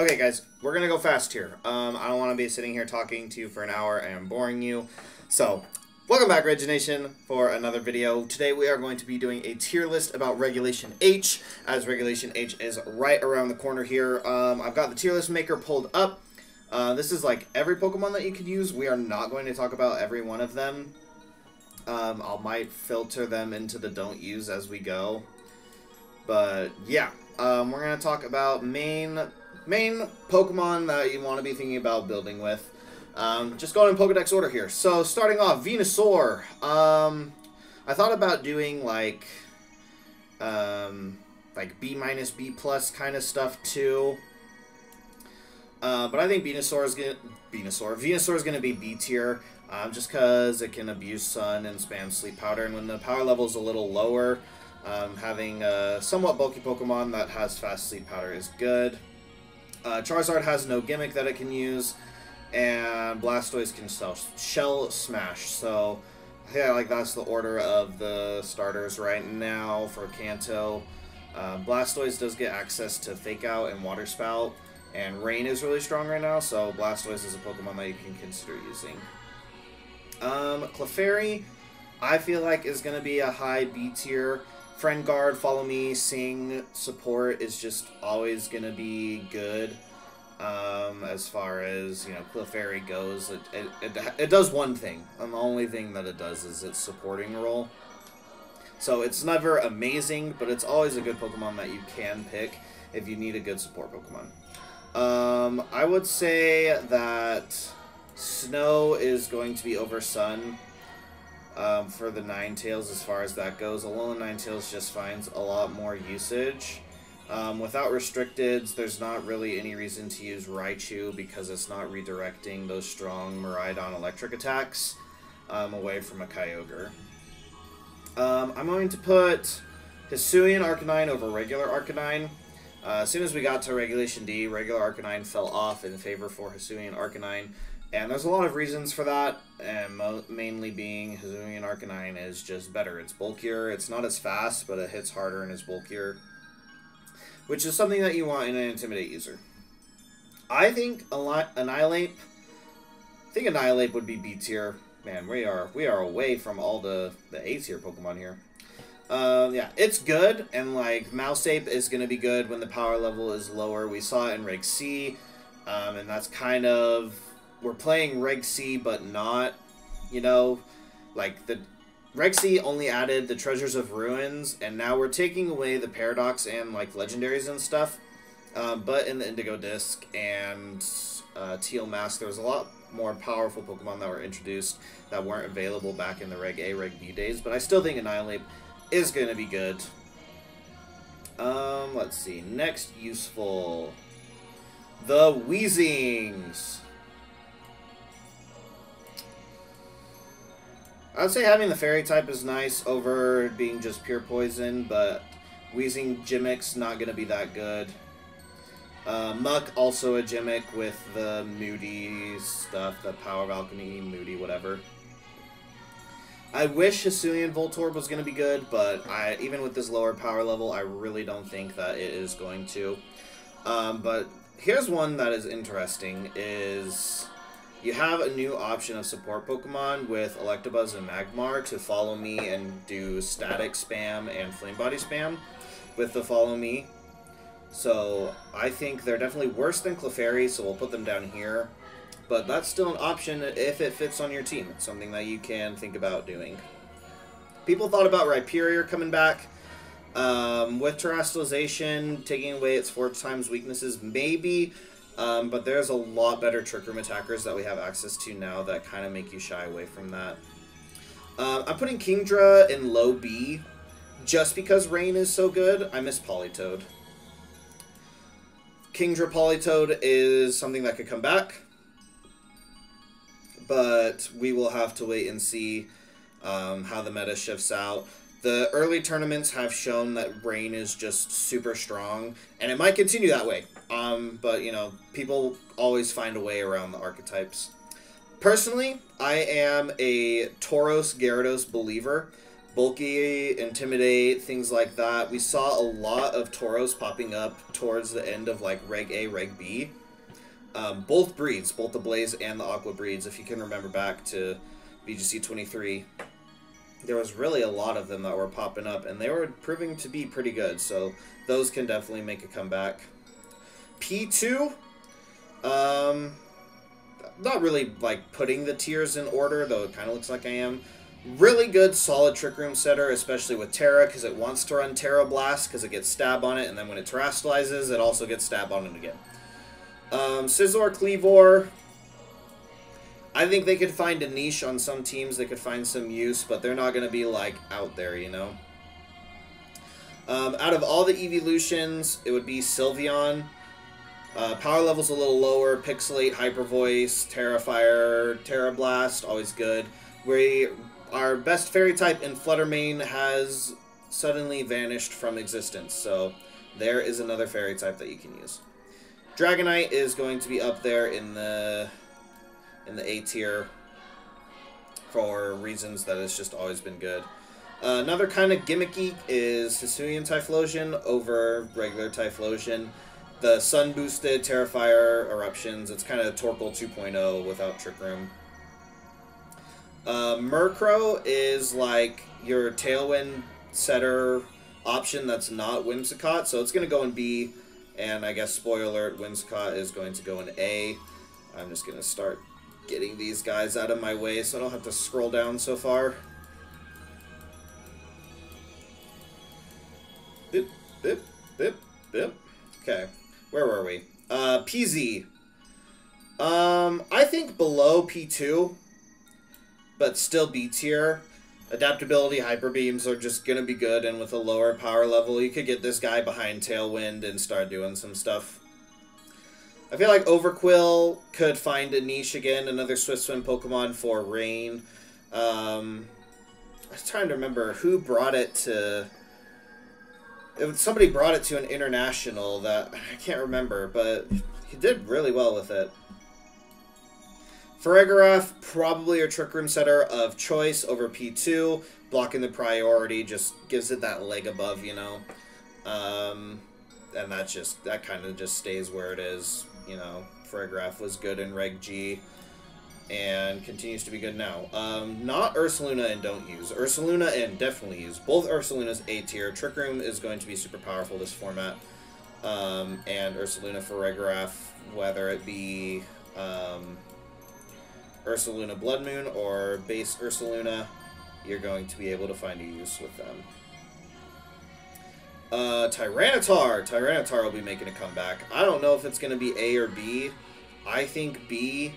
Okay, guys, we're gonna go fast here. Um, I don't want to be sitting here talking to you for an hour and boring you. So, welcome back, Regination, for another video. Today we are going to be doing a tier list about Regulation H, as Regulation H is right around the corner here. Um, I've got the tier list maker pulled up. Uh, this is like every Pokemon that you could use. We are not going to talk about every one of them. Um, I might filter them into the don't use as we go. But yeah, um, we're going to talk about main main Pokemon that you want to be thinking about building with. Um, just going in Pokedex order here. So starting off, Venusaur. Um, I thought about doing like um, like B minus B plus kind of stuff too. Uh, but I think Venusaur is gonna Venusaur Venusaur is gonna be B tier, um, just because it can abuse Sun and spam Sleep Powder, and when the power level is a little lower, um, having a somewhat bulky Pokemon that has fast Sleep Powder is good. Uh, Charizard has no gimmick that it can use, and Blastoise can sell Shell Smash. So, yeah, like that's the order of the starters right now for Kanto. Uh, Blastoise does get access to Fake Out and Water Spout, and Rain is really strong right now, so Blastoise is a Pokemon that you can consider using. Um, Clefairy, I feel like is going to be a high B tier. Friend Guard, Follow Me, Sing, Support is just always going to be good. Um, as far as, you know, Clefairy goes, it, it, it, it, does one thing, and the only thing that it does is its supporting role. So it's never amazing, but it's always a good Pokemon that you can pick if you need a good support Pokemon. Um, I would say that Snow is going to be over Sun um, for the Ninetales as far as that goes. Alolan Tails just finds a lot more usage. Um, without restricteds, there's not really any reason to use Raichu because it's not redirecting those strong Miraidon electric attacks um, away from a Kyogre. Um, I'm going to put Hisuian Arcanine over regular Arcanine. Uh, as soon as we got to Regulation D, regular Arcanine fell off in favor for Hisuian Arcanine. And there's a lot of reasons for that, and mainly being Hisuian Arcanine is just better. It's bulkier, it's not as fast, but it hits harder and is bulkier. Which is something that you want in an Intimidate user. I think Annihilate, I think Annihilape would be B tier. Man, we are we are away from all the, the A tier Pokemon here. Um, yeah, it's good, and like Mouseape is going to be good when the power level is lower. We saw it in Reg C, um, and that's kind of we're playing Reg C, but not, you know, like the Reg C only added the Treasures of Ruins, and now we're taking away the Paradox and like legendaries and stuff. Um, but in the Indigo Disc and uh, Teal Mask, there was a lot more powerful Pokemon that were introduced that weren't available back in the Reg A, Reg B days. But I still think Annihilape is going to be good. Um, let's see. Next useful. The Weezings. I'd say having the fairy type is nice over being just pure poison, but Weezing Gimmick's not going to be that good. Uh, Muk also a Gimmick with the Moody stuff, the Power Balcony, Moody, whatever. I wish Hisuian Voltorb was going to be good, but I even with this lower power level, I really don't think that it is going to. Um, but here's one that is interesting, is you have a new option of support Pokemon with Electabuzz and Magmar to follow me and do static spam and flame body spam with the follow me. So I think they're definitely worse than Clefairy, so we'll put them down here. But that's still an option if it fits on your team. It's something that you can think about doing. People thought about Rhyperior coming back. Um, with Terastallization, taking away its four times weaknesses, maybe um, but there's a lot better Trick Room attackers that we have access to now that kind of make you shy away from that. Uh, I'm putting Kingdra in low B just because Rain is so good. I miss Politoed. Kingdra Politoed is something that could come back, but we will have to wait and see um, how the meta shifts out. The early tournaments have shown that Rain is just super strong, and it might continue that way. Um, but, you know, people always find a way around the archetypes. Personally, I am a Tauros Gyarados believer. bulky, intimidate, things like that. We saw a lot of Tauros popping up towards the end of like Reg A, Reg B. Um, both breeds, both the Blaze and the Aqua breeds, if you can remember back to VGC 23, there was really a lot of them that were popping up, and they were proving to be pretty good, so those can definitely make a comeback. P2, um, not really like putting the tiers in order, though it kind of looks like I am. Really good, solid Trick Room setter, especially with Tera, because it wants to run Tera Blast, because it gets stab on it, and then when it Terastallizes, it also gets stab on it again. Um, Scizor, Kleavor, I think they could find a niche on some teams. They could find some use, but they're not going to be, like, out there, you know? Um, out of all the evolutions, it would be Sylveon. Uh, power level's a little lower. Pixelate, Hyper Voice, Tera Fairy, Tera Blast, always good. We our best fairy type in Flutter Mane has suddenly vanished from existence, so there is another fairy type that you can use. Dragonite is going to be up there in the in the A tier for reasons that it's just always been good. Uh, another kind of gimmicky is Hisuian Typhlosion over regular Typhlosion. The sun boosted Tera Fire eruptions. It's kind of Torkoal 2.0 without Trick Room. Uh, Murkrow is like your Tailwind setter option that's not Whimsicott, so it's going to go in B, and I guess, spoiler alert, Whimsicott is going to go in A. I'm just going to start getting these guys out of my way so I don't have to scroll down so far. Bip, bip, bip, bip. Okay, where were we? Uh, PZ. Um, I think below P2 but still B tier. Adaptability hyper beams are just gonna be good, and with a lower power level, you could get this guy behind Tailwind and start doing some stuff. I feel like Overqwil could find a niche again, another Swift Swim Pokemon for Rain. Um, I was trying to remember who brought it to. It, somebody brought it to an international that I can't remember, but he did really well with it. Farigiraf, probably a Trick Room setter of choice over P2. Blocking the priority just gives it that leg above, you know. Um, and that just, that kind of just stays where it is, you know. Farigiraf was good in Reg G and continues to be good now. Um, not Ursaluna and don't use. Ursaluna and definitely use. Both Ursaluna's A tier. Trick Room is going to be super powerful this format. Um, and Ursaluna for Farigiraf, whether it be um, Ursaluna Blood Moon or base Ursaluna, you're going to be able to find a use with them. Uh, Tyranitar. Tyranitar will be making a comeback. I don't know if it's going to be A or B. I think B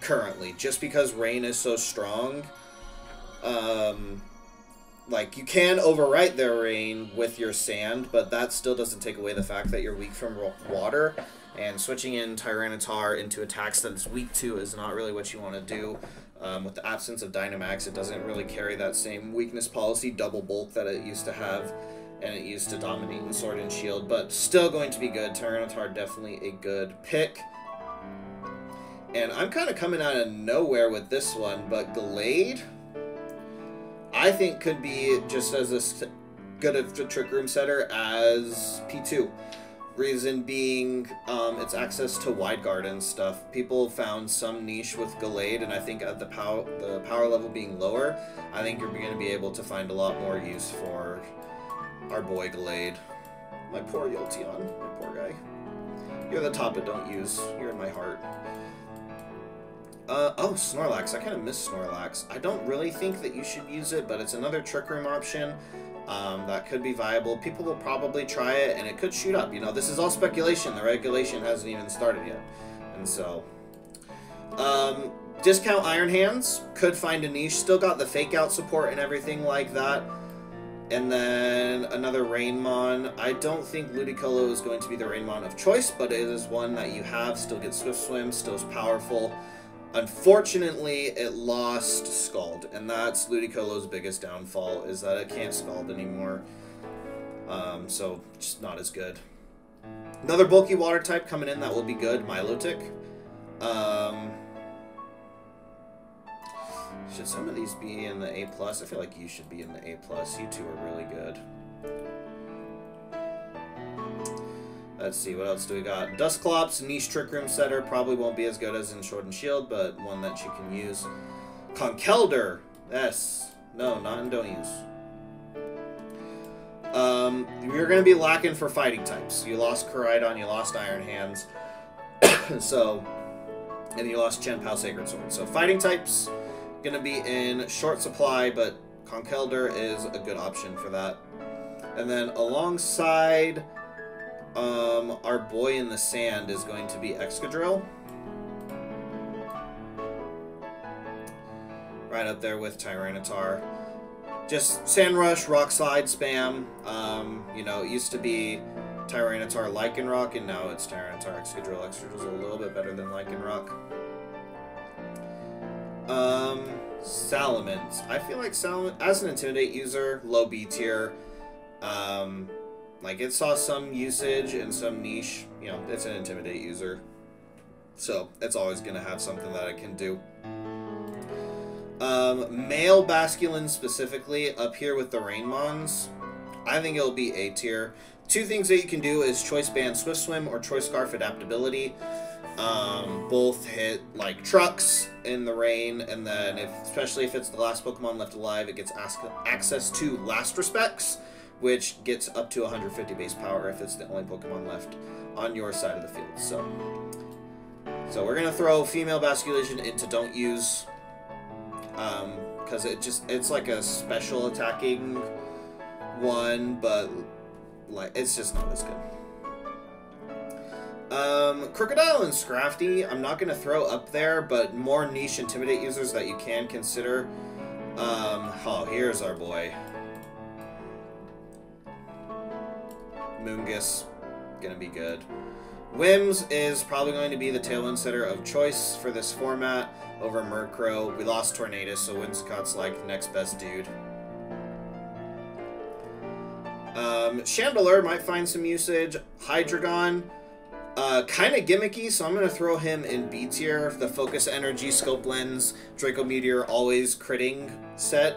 currently, just because Rain is so strong. Um, like, you can overwrite their Rain with your Sand, but that still doesn't take away the fact that you're weak from water. And switching in Tyranitar into attacks that it's weak to is not really what you want to do. Um, with the absence of Dynamax, it doesn't really carry that same weakness policy, double bulk that it used to have, and it used to dominate in Sword and Shield, but still going to be good. Tyranitar definitely a good pick. And I'm kind of coming out of nowhere with this one, but Gallade, I think could be just as a good of a Trick Room setter as P2. Reason being, um, it's access to wide garden stuff. People found some niche with Gallade, and I think at the power the power level being lower, I think you're going to be able to find a lot more use for our boy Gallade. My poor Jolteon, my poor guy. You're the top, but don't use. You're in my heart. Uh, oh, Snorlax. I kind of miss Snorlax. I don't really think that you should use it, but it's another Trick Room option um, that could be viable. People will probably try it, and it could shoot up. You know, this is all speculation. The regulation hasn't even started yet. And so... Um, discount Iron Hands. Could find a niche. Still got the fake out support and everything like that. And then another Rainmon. I don't think Ludicolo is going to be the Rainmon of choice, but it is one that you have. Still gets Swift Swim, still is powerful. Unfortunately, it lost Scald, and that's Ludicolo's biggest downfall, is that it can't Scald anymore. Um, so, just not as good. Another bulky water type coming in that will be good, Milotic. Um, Should some of these be in the A plus? I feel like you should be in the A plus. You two are really good. Let's see, what else do we got? Dusclops, Niche Trick Room Setter, probably won't be as good as in Sword and Shield, but one that you can use. Conkeldurr, yes. No, not in Don't Use. Um, you're going to be lacking for fighting types. You lost Koraidon, you lost Iron Hands, so, and you lost Chien-Pao Sacred Sword. So fighting types, going to be in short supply, but Conkeldurr is a good option for that. And then alongside um, our boy in the sand is going to be Excadrill. Right up there with Tyranitar. Just Sand Rush, Rock Slide spam. Um, you know, it used to be Tyranitar Lycanroc, and now it's Tyranitar Excadrill. Excadrill's a little bit better than Lycanroc. Um, Salamence. I feel like Salamence, as an Intimidate user, low B tier. Um, like, it saw some usage and some niche. You know, it's an Intimidate user. So, it's always going to have something that it can do. Um, male Basculin specifically, up here with the Rainmons, I think it'll be A tier. Two things that you can do is Choice Band Swift Swim or Choice Scarf Adaptability. Um, both hit like trucks in the rain, and then if, especially if it's the last Pokemon left alive, it gets access to Last Respects, which gets up to 150 base power if it's the only Pokemon left on your side of the field. So, so we're gonna throw female Basculegion into don't use, because um, it just it's like a special attacking one, but like it's just not as good. Um, Krookodile and Scrafty, I'm not going to throw up there, but more niche Intimidate users that you can consider. Um, oh, here's our boy. Moongus, gonna be good. Wims is probably going to be the Tailwind setter of choice for this format over Murkrow. We lost Tornadus, so Whimsicott's like next best dude. Um, Chandelure might find some usage. Hydreigon, uh, kind of gimmicky, so I'm going to throw him in B tier. The Focus Energy, Scope Lens, Draco Meteor, always critting set.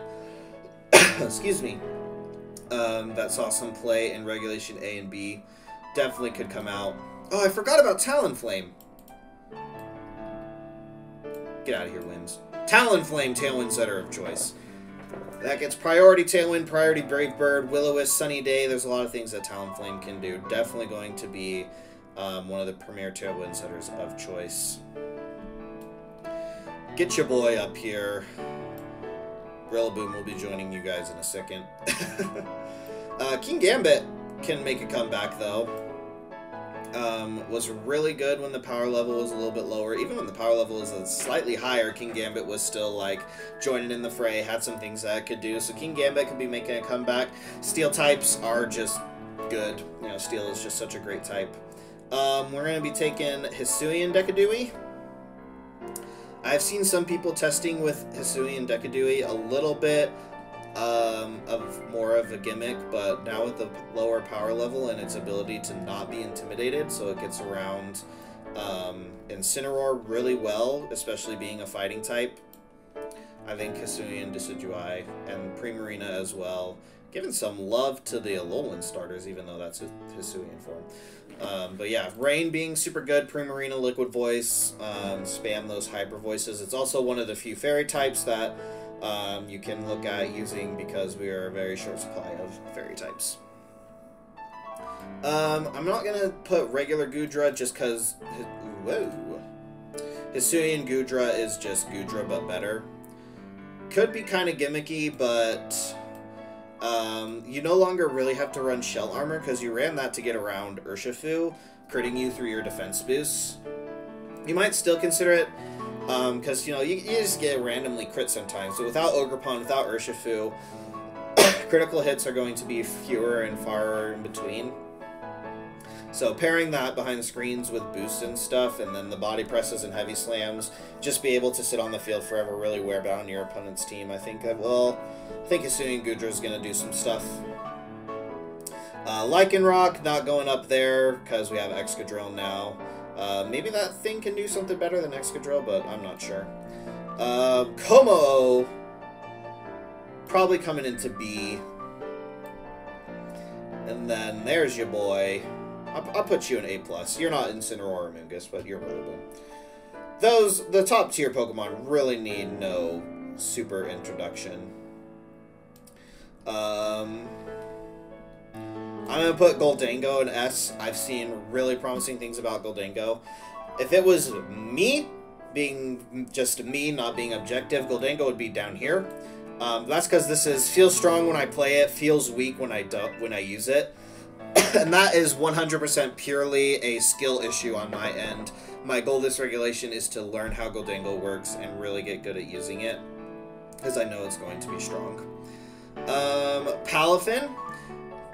Excuse me um, that saw some play in Regulation A and B. Definitely could come out. Oh, I forgot about Talonflame. Get out of here, Wims. Talonflame, Tailwind Setter of choice. That gets priority Tailwind, priority Brave Bird, Will-O-Wisp, Sunny Day. There's a lot of things that Talonflame can do. Definitely going to be um, one of the premier Tailwind Setters of choice. Get your boy up here. Rillaboom will be joining you guys in a second. uh, Kingambit can make a comeback, though. Um, was really good when the power level was a little bit lower. Even when the power level was slightly higher, Kingambit was still, like, joining in the fray, had some things that it could do. So Kingambit could be making a comeback. Steel types are just good. You know, Steel is just such a great type. Um, we're going to be taking Hisuian Decidueye. I've seen some people testing with Hisuian Decidueye a little bit um, of more of a gimmick, but now with the lower power level and its ability to not be intimidated, so it gets around um, Incineroar really well, especially being a fighting type. I think Hisuian Decidueye and Primarina as well. Giving some love to the Alolan starters, even though that's Hisuian form. Um, but yeah, Rain being super good, Primarina, Liquid Voice, um, spam those hyper voices. It's also one of the few fairy types that um, you can look at using because we are a very short supply of fairy types. Um, I'm not going to put regular Goodra just because... Whoa! Hisuian Goodra is just Goodra, but better. Could be kind of gimmicky, but um, you no longer really have to run Shell Armor because you ran that to get around Urshifu, critting you through your defense boosts. You might still consider it because, um, you know, you, you, just get randomly crit sometimes. So without Ogerpon, without Urshifu, critical hits are going to be fewer and far in between. So pairing that behind the screens with boosts and stuff, and then the body presses and heavy slams, just be able to sit on the field forever, really wear down your opponent's team. I think I will. I think assuming Goodra is going to do some stuff. Uh, Lycanroc, not going up there because we have Excadrill now. Uh, maybe that thing can do something better than Excadrill, but I'm not sure. Uh, Kommo-o probably coming into B. And then there's your boy. I'll, I'll put you in A plus. You're not Incineroar or Mungus, but you're Rillaboom. Those the top tier Pokemon really need no super introduction. Um, I'm gonna put Gholdengo in S. I've seen really promising things about Gholdengo. If it was me, being just me, not being objective, Gholdengo would be down here. Um, that's because this is feels strong when I play it, feels weak when I when I use it, and that is 100% purely a skill issue on my end. My goal this regulation is to learn how Gholdengo works and really get good at using it, because I know it's going to be strong. Um, Palafin,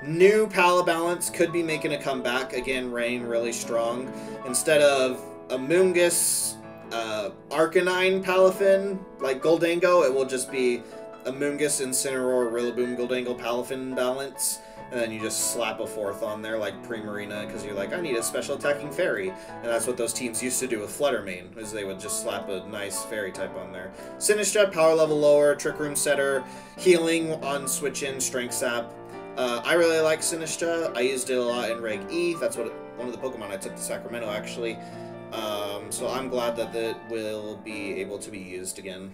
new Pala balance could be making a comeback again. Rain really strong instead of a Mungus, uh, Arcanine Palafin like Gholdengo. It will just be a Amoonguss, Incineroar, Rillaboom, Gholdengo, Palafin balance, and then you just slap a fourth on there like Primarina because you're like, I need a special attacking fairy, and that's what those teams used to do with Flutter Mane, is they would just slap a nice fairy type on there. Sinistcha, power level lower, Trick Room setter, healing on switch in, Strength Sap. Uh, I really like Sinistcha. I used it a lot in Reg E. That's what one of the Pokemon I took to Sacramento actually. Um, so I'm glad that it will be able to be used again.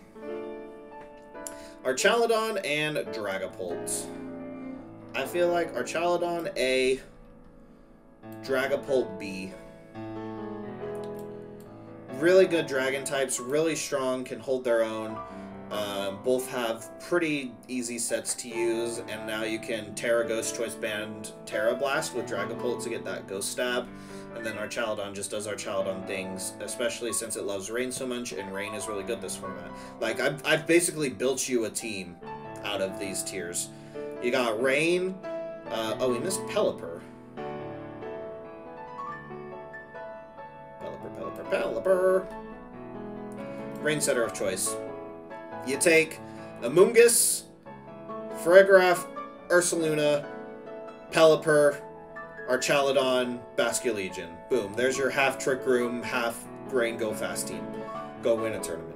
Archaludon and Dragapult. I feel like Archaludon A, Dragapult B. Really good dragon types, really strong, can hold their own. Um, both have pretty easy sets to use, and now you can Tera Ghost Choice Band Tera Blast with Dragapult to get that Ghost Stab. And then Archaludon just does Archaludon things, especially since it loves Rain so much, and Rain is really good this format. Like, I've, I've basically built you a team out of these tiers. You got Rain, uh, oh, we missed Pelipper. Pelipper, Pelipper, Pelipper. Rain setter of choice. You take Amoonguss, Farigiraf, Ursaluna, Pelipper, Archaludon, Basculegion. Boom. There's your half Trick Room, half Rain Go Fast team. Go win a tournament.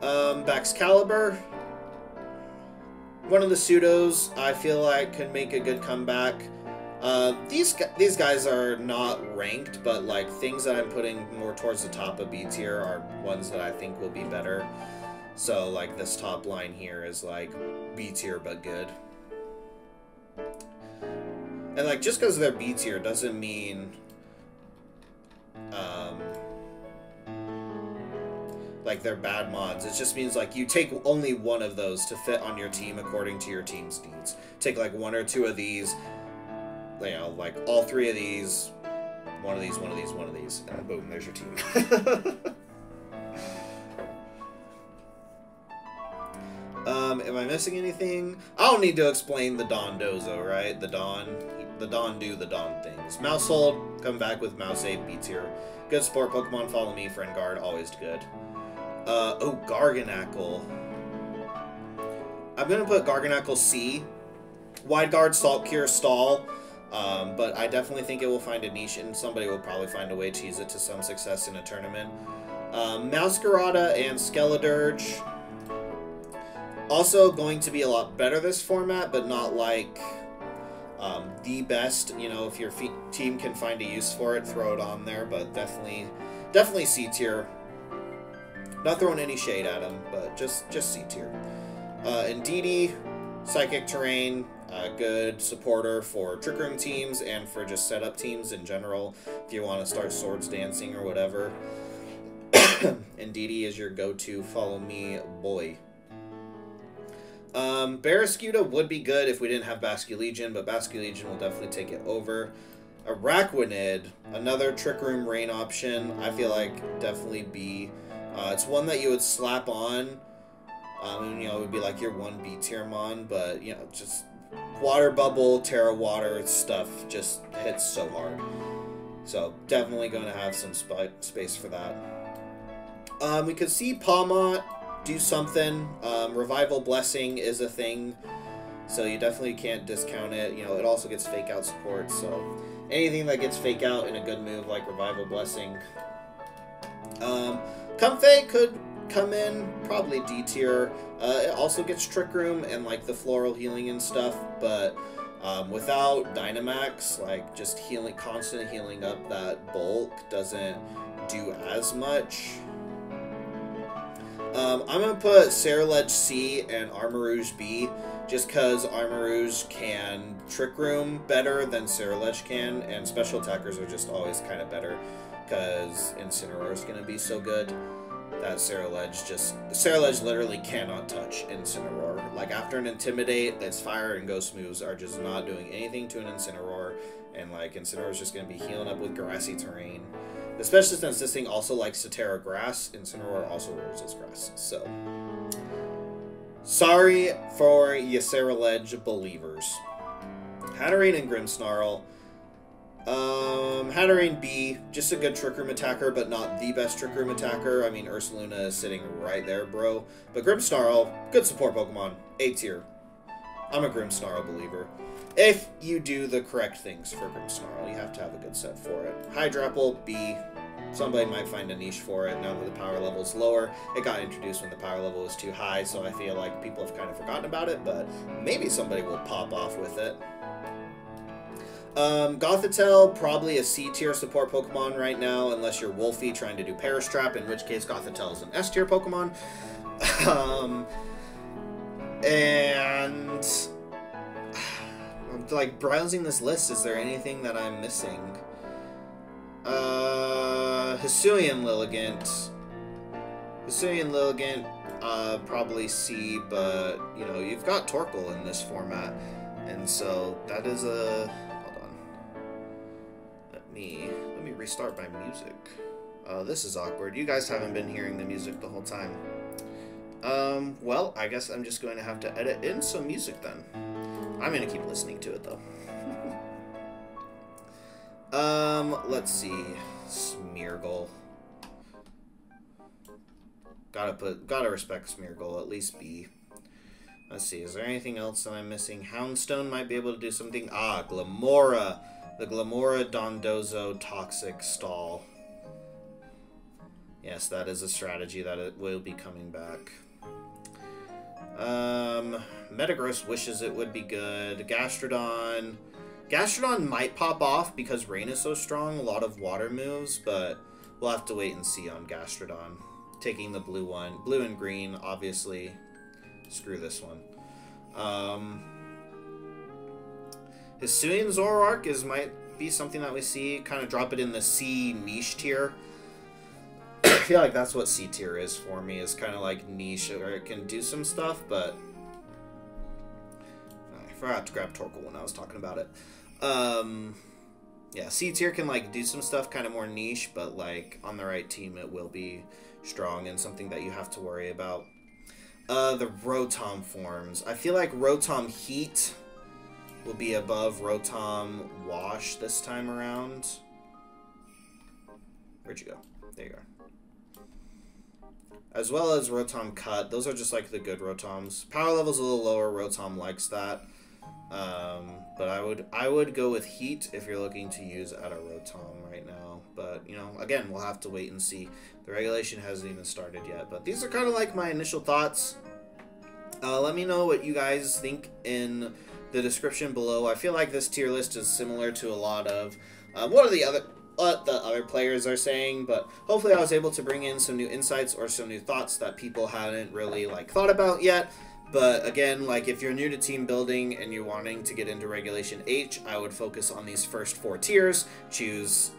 Um, Baxcalibur. One of the pseudos I feel like can make a good comeback. Uh, these these guys are not ranked, but like things that I'm putting more towards the top of B tier are ones that I think will be better. So like this top line here is like B tier but good. And like just because they're B tier doesn't mean um like they're bad mods. It just means like you take only one of those to fit on your team according to your team's needs. Take like one or two of these, you know, like all three of these, one of these, one of these, one of these, and boom, there's your team. um, am I missing anything? I don't need to explain the Dondozo, right? The Don, the Don do the Don things. Maushold, come back with Mouse 8 beats here. Good sport Pokemon, follow me, friend guard, always good. Uh, oh, Garganacl. I'm gonna put Garganacl C. Wide guard, Salt Cure, Stall. Um, but I definitely think it will find a niche, and somebody will probably find a way to use it to some success in a tournament. Um, Meowscarada and Skeledirge. Also going to be a lot better this format, but not like um, the best. You know, if your team can find a use for it, throw it on there. But definitely, definitely C tier. Not throwing any shade at him, but just just C tier. Uh, Indeedee, Psychic Terrain, a good supporter for Trick Room teams and for just setup teams in general. If you want to start Swords Dancing or whatever. Indeedee is your go-to follow me boy. Um, Barraskewda would be good if we didn't have Basculegion, but Basculegion will definitely take it over. Araquanid, another Trick Room Rain option, I feel like definitely be. Uh, it's one that you would slap on. Um, you know, it would be like your one B tier mon, but you know, just water bubble, Tera water stuff just hits so hard. So definitely going to have some sp space for that. Um, we could see Pawmot do something. Um, Revival Blessing is a thing, so you definitely can't discount it. You know, it also gets fake out support, so anything that gets fake out in a good move like Revival Blessing. Um, Comfey could come in, probably D tier. Uh, it also gets Trick Room and like the floral healing and stuff, but um, without Dynamax, like just healing, constant healing up that bulk doesn't do as much. Um, I'm gonna put Ceruledge C and Armarouge B, just because Armarouge can Trick Room better than Ceruledge can, and special attackers are just always kind of better, because Incineroar is gonna be so good that Ceruledge just Ceruledge literally cannot touch Incineroar. Like after an Intimidate, its Fire and Ghost moves are just not doing anything to an Incineroar, and like Incineroar is just gonna be healing up with grassy terrain. Especially since this thing also likes to Tera Grass, Incineroar also resists grass. So sorry for your Ceruledge believers. Hatterene and Grimmsnarl um, Hatterene B, just a good Trick Room attacker, but not the best Trick Room attacker. I mean, Ursaluna is sitting right there, bro. But Grimmsnarl, good support Pokemon. A tier. I'm a Grimmsnarl believer. If you do the correct things for Grimmsnarl, you have to have a good set for it. Hydrapple, B. Somebody might find a niche for it now that the power level is lower. It got introduced when the power level was too high, so I feel like people have kind of forgotten about it, but maybe somebody will pop off with it. Um, Gothitelle, probably a C tier support Pokemon right now, unless you're Wolfey trying to do Perish Trap, in which case Gothitelle is an S tier Pokemon. um, and like browsing this list, is there anything that I'm missing? Uh, Hisuian Lilligant. Hisuian Lilligant, uh, probably C, but you know you've got Torkoal in this format, and so that is a me let me restart my music. Uh, this is awkward. You guys haven't been hearing the music the whole time. Um, well, I guess I'm just going to have to edit in some music then. I'm going to keep listening to it though. um, let's see. Smeargle. Gotta put, gotta respect Smeargle, at least B. Let's see, is there anything else that I'm missing? Houndstone might be able to do something. Ah, Glimmora. The Glimmora Dondozo Toxic Stall. Yes, that is a strategy that it will be coming back. Um, Metagross wishes it would be good. Gastrodon. Gastrodon might pop off because Rain is so strong. A lot of water moves, but we'll have to wait and see on Gastrodon. Taking the blue one. Blue and green, obviously. Screw this one. Um, Hisuian Zoroark is might be something that we see. Kind of drop it in the C niche tier. I feel like that's what C tier is for me. Is kind of like niche, or it can do some stuff, but I forgot to grab Torkoal when I was talking about it. Um, yeah, C tier can like do some stuff, kind of more niche, but like on the right team, it will be strong and something that you have to worry about. Uh, the Rotom forms. I feel like Rotom Heat will be above Rotom Wash this time around. Where'd you go? There you are. As well as Rotom Cut. Those are just like the good Rotoms. Power level's a little lower. Rotom likes that. Um, but I would I would go with Heat if you're looking to use at a Rotom right now. But, you know, again, we'll have to wait and see. The regulation hasn't even started yet. But these are kind of like my initial thoughts. Uh, let me know what you guys think in the description below. I feel like this tier list is similar to a lot of um, what are the other what the other players are saying, but hopefully I was able to bring in some new insights or some new thoughts that people hadn't really like thought about yet. But again, like if you're new to team building and you're wanting to get into Regulation H, I would focus on these first four tiers. Choose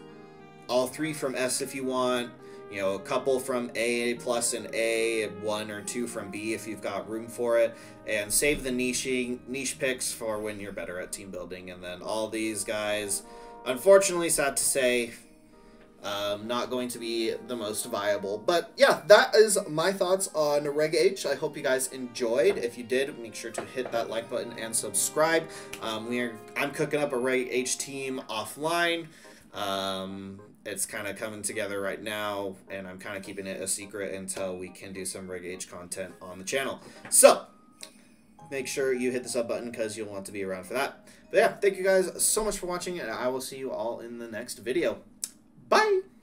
all three from S if you want you know, a couple from A plus and A, one or two from B if you've got room for it, and save the niche niche picks for when you're better at team building. And then all these guys, unfortunately, sad to say, um, not going to be the most viable. But yeah, that is my thoughts on Reg H. I hope you guys enjoyed. If you did, make sure to hit that like button and subscribe. Um, we are I'm cooking up a Reg H team offline. Um, it's kind of coming together right now, and I'm kind of keeping it a secret until we can do some Reg H content on the channel. So, make sure you hit the sub button because you'll want to be around for that. But yeah, thank you guys so much for watching, and I will see you all in the next video. Bye!